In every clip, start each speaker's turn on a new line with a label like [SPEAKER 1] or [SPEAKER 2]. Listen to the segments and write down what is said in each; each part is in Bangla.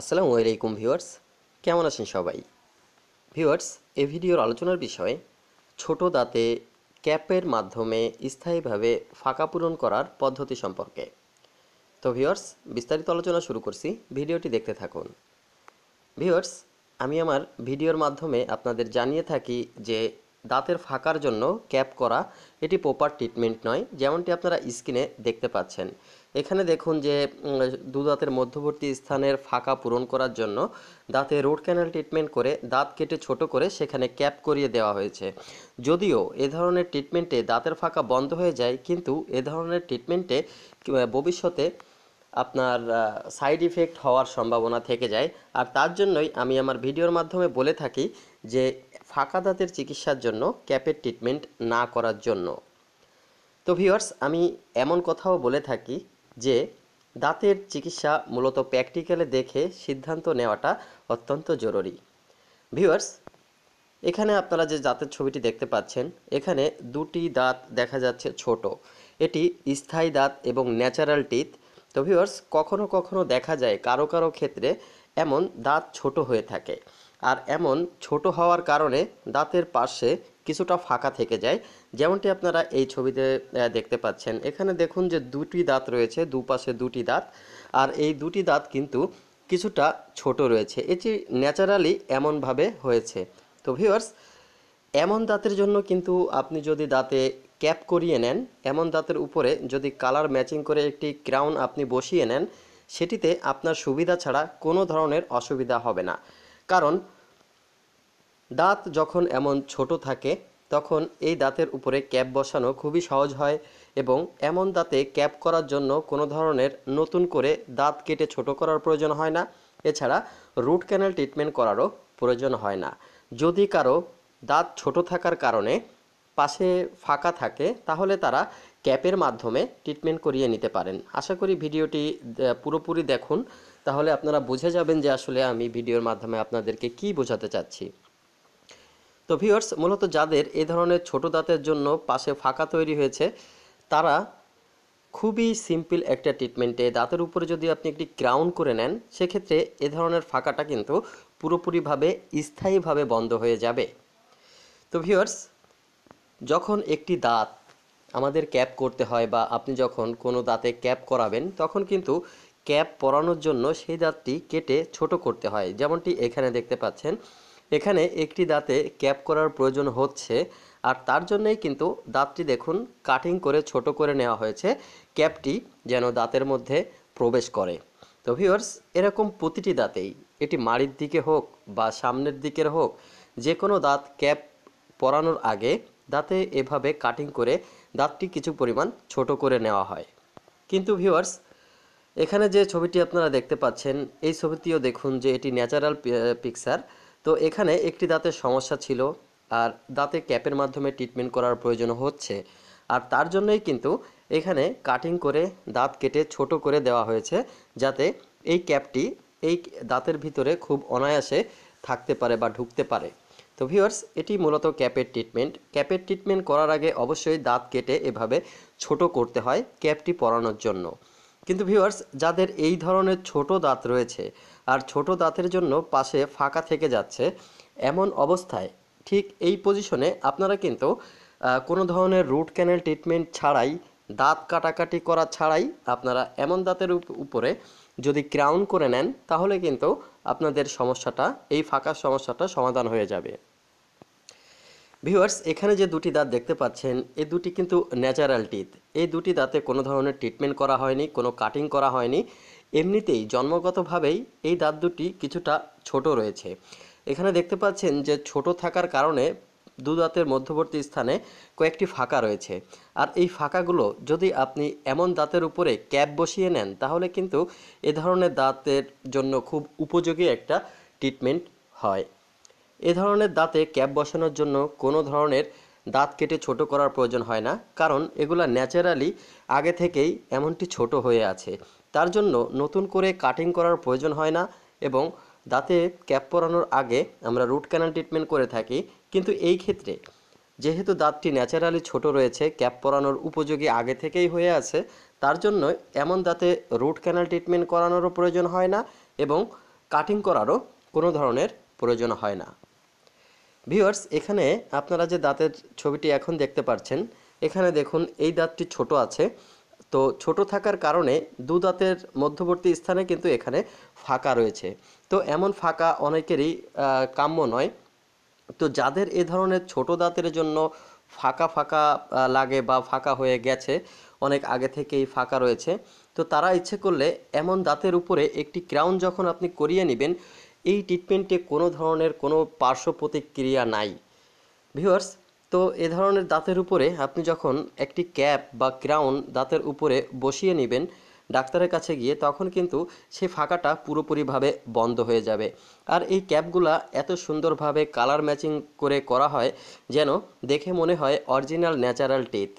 [SPEAKER 1] আসসালামু আলাইকুম ভিউয়ার্স, কেমন আছেন সবাই? ভিউয়ার্স, এ ভিডিওর আলোচনার বিষয়, ছোট দাঁতে ক্যাপের মাধ্যমে স্থায়ীভাবে ফাঁকা পূরণ করার পদ্ধতি সম্পর্কে। তো ভিউয়ার্স, বিস্তারিত আলোচনা শুরু করছি, ভিডিওটি দেখতে থাকুন। ভিউয়ার্স, আমি আমার ভিডিওর মাধ্যমে আপনাদের জানিয়ে থাকি যে দাঁতের ফাঁকার জন্য ক্যাপ করা এটি প্রপার ট্রিটমেন্ট নয়, যেমনটি আপনারা স্ক্রিনে দেখতে পাচ্ছেন। এখানে দেখুন যে দু দাঁতের মধ্যবর্তী স্থানের ফাঁকা পূরণ করার জন্য দাঁতে রুট ক্যানাল ট্রিটমেন্ট করে দাঁত কেটে ছোট করে সেখানে ক্যাপ করিয়ে দেওয়া হয়েছে। যদিও এ ধরনের ট্রিটমেন্টে দাঁতের ফাঁকা বন্ধ হয়ে যায়, কিন্তু এ ধরনের ট্রিটমেন্টে ভবিষ্যতে আপনার সাইড ইফেক্ট হওয়ার সম্ভাবনা থেকে যায়। আর তার জন্যই আমি আমার ভিডিওর মাধ্যমে বলে থাকি যে ফাঁকা দাঁতের চিকিৎসার জন্য ক্যাপের ট্রিটমেন্ট না করার জন্য। তো ভিউয়ার্স, আমি এমন কথাও বলে থাকি যে, দাঁতের চিকিৎসা মূলত প্র্যাকটিক্যালে দেখে সিদ্ধান্ত নেওয়াটা অত্যন্ত জরুরি। ভিউয়ার্স, এখানে আপনারা যে দাঁতের ছবিটি দেখতে পাচ্ছেন, এখানে দুটি দাঁত দেখা যাচ্ছে ছোট। এটি স্থায়ী দাঁত এবং ন্যাচারাল টিথ। তো ভিউয়ার্স, কখনো কখনো দেখা যায় কারও কারও ক্ষেত্রে এমন দাঁত ছোট হয়ে থাকে। আর এমন ছোট হওয়ার কারণে দাঁতের পাশে কিছুটা ফাঁকা থেকে যায়। যেমনটি আপনারা এই ছবিতে দেখতে পাচ্ছেন। এখানে দেখুন যে দুটি দাঁত রয়েছে, দুপাশে দুটি দাঁত। আর এই দুটি দাঁত কিন্তু কিছুটা ছোট রয়েছে। এটি ন্যাচারালি এমনভাবে হয়েছে। তো ভিউয়ার্স, এমন দাঁতের জন্য কিন্তু আপনি যদি দাঁতে ক্যাপ করিয়ে নেন, এমন দাঁতের উপরে যদি কালার ম্যাচিং করে একটি ক্রাউন আপনি বসিয়ে নেন, সেটিতে আপনার সুবিধা ছাড়া কোনো ধরনের অসুবিধা হবে না। কারণ দাঁত যখন এমন ছোট থাকে, তখন এই দাঁতের উপরে ক্যাপ বসানো খুবই সহজ হয় এবং এমন দাঁতে ক্যাপ করার জন্য কোনো ধরনের নতুন করে দাঁত কেটে ছোট করার প্রয়োজন হয় না। এছাড়া রুট ক্যানেল ট্রিটমেন্ট করারও প্রয়োজন হয় না। যদি কারও দাঁত ছোট থাকার কারণে পাশে ফাঁকা থাকে, তাহলে তারা ক্যাপের মাধ্যমে ট্রিটমেন্ট করিয়ে নিতে পারেন। আশা করি ভিডিওটি পুরোপুরি দেখুন। তাহলে আপনারা বুঝে যাবেন যে আসলে আমি ভিডিওর মাধ্যমে আপনাদেরকে কি বোঝাতে চাচ্ছি। তো ভিউয়ার্স মূলত যাদের এ ধরনের ছোট দাঁতের জন্য পাশে ফাঁকা তৈরি হয়েছে, তারা খুবই সিম্পল একটা ট্রিটমেন্টে দাঁতের উপরে যদি আপনি একটি ক্রাউন করে নেন, সেক্ষেত্রে এ ধরনের ফাঁকাটা কিন্তু পুরোপুরিভাবে স্থায়ীভাবে বন্ধ হয়ে যাবে। তো ভিউয়ার্স যখন একটি দাঁত আমাদের ক্যাপ করতে হয় বা আপনি যখন কোনো দাঁতে ক্যাপ করাবেন, তখন কিন্তু ক্যাপ পরানোর জন্য সেই দাঁতটি কেটে ছোট করতে হয়। যেমনটি এখানে দেখতে পাচ্ছেন এখানে একটি দাঁতে ক্যাপ করার প্রয়োজন হচ্ছে, আর তার জন্যই কিন্তু দাঁতটি দেখুন কাটিং করে ছোট করে নেওয়া হয়েছে, ক্যাপটি যেন দাঁতের মধ্যে প্রবেশ করে। তো ভিউয়ার্স এরকম প্রতিটি দাঁতেই, এটি মাড়ির দিকে হোক বা সামনের দিকের হোক যে কোনো দাঁত ক্যাপ পরানোর আগে দাঁতে এভাবে কাটিং করে দাঁতটি কিছু পরিমাণ ছোট করে নেওয়া হয়। কিন্তু ভিউয়ার্স এখানে যে ছবিটি আপনারা দেখতে পাচ্ছেন, এই ছবিটিও দেখুন যে এটি ন্যাচারাল পিকচার তো এখানে একটি দাঁতের সমস্যা ছিল, আর দাঁতে ক্যাপের মাধ্যমে ট্রিটমেন্ট করার প্রয়োজন হচ্ছে। আর তার জন্যই কিন্তু এখানে কাটিং করে দাঁত কেটে ছোট করে দেওয়া হয়েছে, যাতে এই ক্যাপটি এই দাঁতের ভিতরে খুব অনায়াসে থাকতে পারে বা ঢুকতে পারে। তো ভিউয়ার্স এটি মূলত ক্যাপের ট্রিটমেন্ট ক্যাপের ট্রিটমেন্ট করার আগে অবশ্যই দাঁত কেটে এভাবে ছোট করতে হয় ক্যাপটি পরানোর জন্য। কিন্তু ভিউয়ার্স যাদের এই ধরনের ছোট দাঁত রয়েছে আর ছোট দাঁতের জন্য পাশে ফাঁকা থেকে যাচ্ছে। এমন অবস্থায় ঠিক এই পজিশনে আপনারা কিন্তু কোনো ধরনের রুট ক্যানেল ট্রিটমেন্ট ছাড়াই, দাঁত কাটাকাটি করা ছাড়াই আপনারা এমন দাঁতের উপরে যদি ক্রাউন করে নেন, তাহলে কিন্তু আপনাদের সমস্যাটা, এই ফাঁকার সমস্যাটা সমাধান হয়ে যাবে। ভিউয়ার্স এখানে যে দুটি দাঁত দেখতে পাচ্ছেন এই দুটি কিন্তু ন্যাচারাল টিথ এই দুটি দাঁতে কোনো ধরনের ট্রিটমেন্ট করা হয়নি, কোনো কাটিং করা হয়নি। এমনিতেই জন্মগতভাবেই এই দাঁত দুটি কিছুটা ছোট রয়েছে। এখানে দেখতে পাচ্ছেন যে ছোট থাকার কারণে দু দাঁতের মধ্যবর্তী স্থানে কয়েকটি ফাঁকা রয়েছে। আর এই ফাঁকাগুলো যদি আপনি এমন দাঁতের উপরে ক্যাপ বসিয়ে নেন, তাহলে কিন্তু এ ধরনের দাঁতের জন্য খুব উপযোগী একটা ট্রিটমেন্ট হয়। এ ধরনের দাঁতে ক্যাপ বসানোর জন্য কোনো ধরনের দাঁত কেটে ছোট করার প্রয়োজন হয় না, কারণ এগুলা ন্যাচারালি আগে থেকেই এমনটি ছোট হয়ে আছে। তার জন্য নতুন করে কাটিং করার প্রয়োজন হয় না এবং দাঁতে ক্যাপ পরানোর আগে আমরা রুট ক্যানাল ট্রিটমেন্ট করে থাকি। কিন্তু এই ক্ষেত্রে যেহেতু দাঁতটি ন্যাচারালি ছোট রয়েছে ক্যাপ পরানোর উপযোগী আগে থেকেই হয়ে আছে, তার জন্য এমন দাঁতে রুট ক্যানাল ট্রিটমেন্ট করানোরও প্রয়োজন হয় না এবং কাটিং করারও কোনো ধরনের প্রয়োজন হয় না। ভিউয়ার্স এখানে আপনারা যে দাঁতের ছবিটি এখন দেখতে পাচ্ছেন, এখানে দেখুন এই দাঁতটি ছোট আছে। তো ছোট থাকার কারণে দু দাঁতের মধ্যবর্তী স্থানে কিন্তু এখানে ফাঁকা রয়েছে। তো এমন ফাঁকা অনেকেরই কাম্য নয়। তো যাদের এ ধরনের ছোট দাঁতের জন্য ফাঁকা ফাঁকা লাগে বা ফাঁকা হয়ে গেছে, অনেক আগে থেকেই ফাঁকা রয়েছে, তো তারা ইচ্ছে করলে এমন দাঁতের উপরে একটি ক্রাউন যখন আপনি করিয়ে নেবেন, এই ট্রিটমেন্টে কোনো ধরনের কোনো পার্শ্ব প্রতিক্রিয়া নাই। ভিউয়ার্স তো এ ধরনের দাঁতের উপরে আপনি যখন একটি ক্যাপ বা ক্রাউন দাঁতের উপরে বসিয়ে নেবেন ডাক্তারের কাছে গিয়ে, তখন কিন্তু সেই ফাঁকাটা পুরোপুরিভাবে বন্ধ হয়ে যাবে। আর এই ক্যাপগুলা এত সুন্দরভাবে কালার ম্যাচিং করে করা হয় যেন দেখে মনে হয় অরিজিনাল ন্যাচারাল টিথ।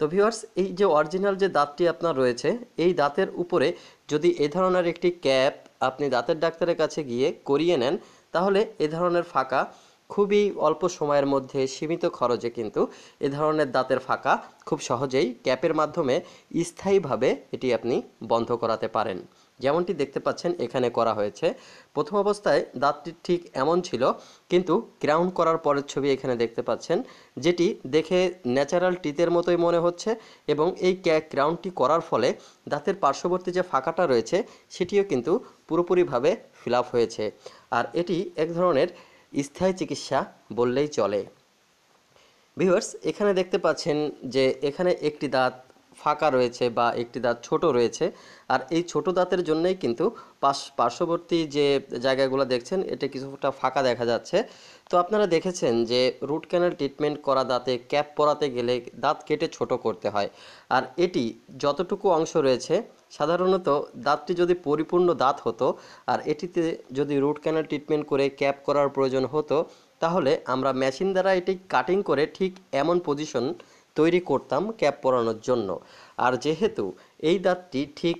[SPEAKER 1] তো ভিউয়ার্স, এই যে অরিজিনাল যে দাঁতটি আপনার রয়েছে, এই দাঁতের উপরে যদি এ ধরনের একটি ক্যাপ আপনি দাঁতের ডাক্তারের কাছে গিয়ে করিয়ে নেন, তাহলে এ ধরনের ফাঁকা খুবই অল্প সময়ের মধ্যে সীমিত খরচে কিন্তু এ ধরনের দাঁতের ফাঁকা খুব সহজেই ক্যাপের মাধ্যমে স্থায়ীভাবে এটি আপনি বন্ধ করাতে পারেন। যেমনটি দেখতে পাচ্ছেন, এখানে করা হয়েছে। প্রথম অবস্থায় দাঁতটি ঠিক এমন ছিল, কিন্তু ক্রাউন করার পরের ছবি এখানে দেখতে পাচ্ছেন, যেটি দেখে ন্যাচারাল টিতের মতোই মনে হচ্ছে এবং এই ক্রাউনটি করার ফলে দাঁতের পার্শ্ববর্তী যে ফাঁকাটা রয়েছে, সেটিও কিন্তু পুরোপুরিভাবে ফিল হয়েছে। আর এটি এক ধরনের স্থায়ী চিকিৎসা বললেই চলে। ভিউয়ার্স, এখানে দেখতে পাচ্ছেন যে এখানে একটি দাঁত ফাঁকা রয়েছে বা একটি দাঁত ছোট রয়েছে। আর এই ছোট দাঁতের জন্যই কিন্তু পাশ, পার্শ্ববর্তী যে জায়গাগুলো দেখছেন, এটা কিছুটা ফাঁকা দেখা যাচ্ছে। তো আপনারা দেখেছেন যে রুট ক্যানাল ট্রিটমেন্ট করা দাঁতে ক্যাপ পরাতে গেলে দাঁত কেটে ছোট করতে হয়। আর এটি যতটুকু অংশ রয়েছে সাধারণত দাঁতটি যদি পরিপূর্ণ দাঁত হতো আর এটিতে যদি রুট ক্যানাল ট্রিটমেন্ট করে ক্যাপ করার প্রয়োজন হতো, তাহলে আমরা মেশিন দ্বারা এটি কাটিং করে ঠিক এমন পজিশন তৈরি করতাম ক্যাপ পরানোর জন্য। আর যেহেতু এই দাঁতটি ঠিক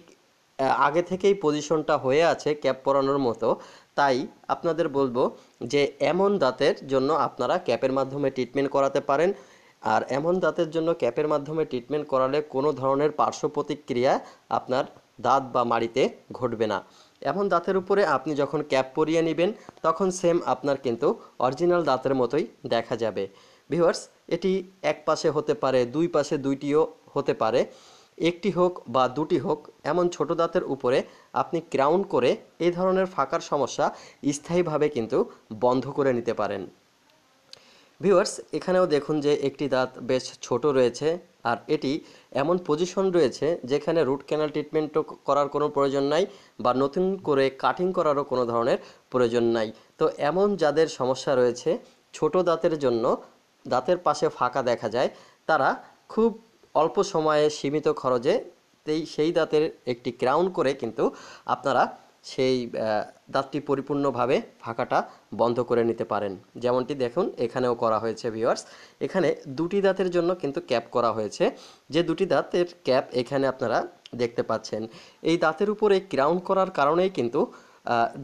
[SPEAKER 1] আগে থেকেই পজিশনটা হয়ে আছে ক্যাপ পরানোর মতো, তাই আপনাদের বলব যে এমন দাঁতের জন্য আপনারা ক্যাপের মাধ্যমে ট্রিটমেন্ট করাতে পারেন। আর এমন দাঁতের জন্য ক্যাপের মাধ্যমে ট্রিটমেন্ট করালে কোনো ধরনের পার্শ্ব প্রতিক্রিয়া আপনার দাঁত বা মাড়িতে ঘটবে না। এমন দাঁতের উপরে আপনি যখন ক্যাপ পরিয়ে নেবেন, তখন সেম আপনার কিন্তু অরিজিনাল দাঁতের মতোই দেখা যাবে। ভিউয়ার্স, এটি এক পাশে হতে পারে, দুই পাশে দুইটিও হতে পারে। একটি হোক বা দুটি হোক, এমন ছোট দাঁতের উপরে আপনি ক্রাউন করে এই ধরনের ফাঁকার সমস্যা স্থায়ীভাবে কিন্তু বন্ধ করে নিতে পারেন। ভিউয়ার্স, এখানেও দেখুন যে একটি দাঁত বেশ ছোট রয়েছে আর এটি এমন পজিশন রয়েছে যেখানে রুট ক্যানাল ট্রিটমেন্টও করার কোনো প্রয়োজন নাই বা নতুন করে কাটিং করারও কোনো ধরনের প্রয়োজন নাই। তো এমন যাদের সমস্যা রয়েছে, ছোট দাঁতের জন্য দাঁতের পাশে ফাঁকা দেখা যায়, তারা খুব অল্প সময়ে সীমিত খরচে সেই দাঁতের একটি ক্রাউন করে কিন্তু আপনারা সেই দাঁতটি পরিপূর্ণভাবে ফাঁকাটা বন্ধ করে নিতে পারেন। যেমনটি দেখুন, এখানেও করা হয়েছে ভিওয়ার্স এখানে দুটি দাঁতের জন্য কিন্তু ক্যাপ করা হয়েছে। যে দুটি দাঁতের ক্যাপ এখানে আপনারা দেখতে পাচ্ছেন। এই দাঁতের উপরে ক্রাউন করার কারণেই কিন্তু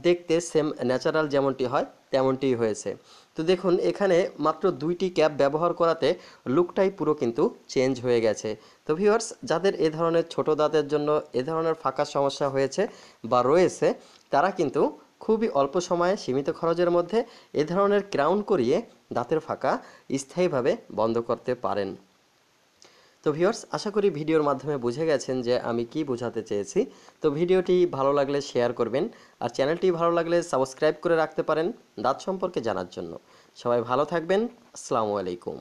[SPEAKER 1] দেখতে সেম ন্যাচারাল যেমনটি হয় তেমনটি হয়েছে। তো দেখুন, এখানে মাত্র দুইটি ক্যাপ ব্যবহার করাতে লুকটাই পুরো কিন্তু চেঞ্জ হয়ে গেছে। তো ভিউয়ার্স, যাদের এ ধরনের ছোট দাঁতের জন্য এ ধরনের ফাঁকা সমস্যা হয়েছে বা রয়েছে, তারা কিন্তু খুবই অল্প সময়ে সীমিত খরচের মধ্যে এ ধরনের ক্রাউন করিয়ে দাঁতের ফাঁকা স্থায়ীভাবে বন্ধ করতে পারেন। তো ভিউয়ার্স, আশা করি ভিডিওর মাধ্যমে বুঝে গেছেন যে আমি কি বোঝাতে চেয়েছি। তো ভিডিওটি ভালো লাগলে শেয়ার করবেন আর চ্যানেলটি ভালো লাগলে সাবস্ক্রাইব করে রাখতে পারেন দাঁত সম্পর্কে জানার জন্য। সবাই ভালো থাকবেন। আসসালামু আলাইকুম।